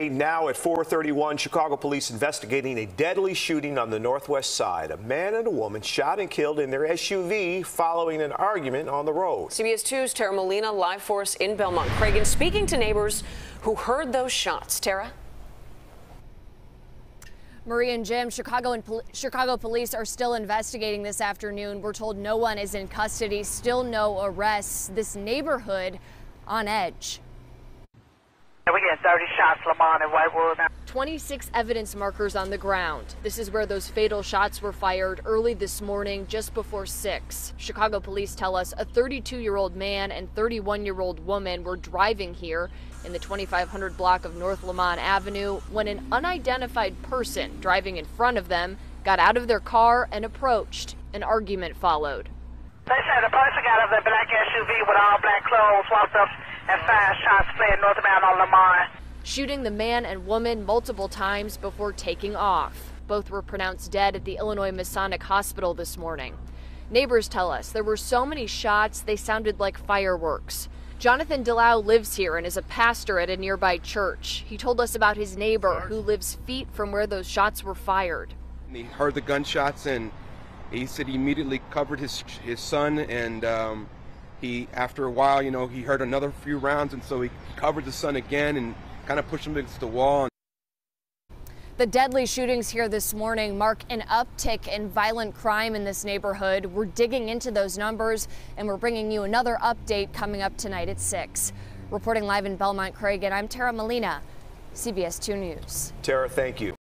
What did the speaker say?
Now at 431, Chicago police investigating a deadly shooting on the northwest side. A man and a woman shot and killed in their SUV following an argument on the road. CBS 2's Tara Molina, live force in Belmont Cragin, speaking to neighbors who heard those shots. Tara? Marie and Jim, Chicago and Pol Chicago police are still investigating this afternoon. We're told no one is in custody, still no arrests. This neighborhood on edge. We get 30 shots, Lamon and Wrightwood. 26 evidence markers on the ground. This is where those fatal shots were fired early this morning, just before 6. Chicago police tell us a 32 year old man and 31 year old woman were driving here in the 2500 block of North Lamon Avenue when an unidentified person driving in front of them got out of their car and approached. An argument followed. They said a person got out of the black SUV with all black clothes, walked up and five shots fled northbound on Lamon. Shooting the man and woman multiple times before taking off. Both were pronounced dead at the Illinois Masonic Hospital this morning. Neighbors tell us there were so many shots they sounded like fireworks. Jonathan Delau lives here and is a pastor at a nearby church. He told us about his neighbor who lives feet from where those shots were fired. He heard the gunshots and he said he immediately covered his his son and um, he after a while, you know, he heard another few rounds, and so he covered the son again and kind of pushed him against the wall. The deadly shootings here this morning mark an uptick in violent crime in this neighborhood. We're digging into those numbers, and we're bringing you another update coming up tonight at 6. Reporting live in Belmont Cragin, I'm Tara Molina, CBS 2 News. Tara, thank you.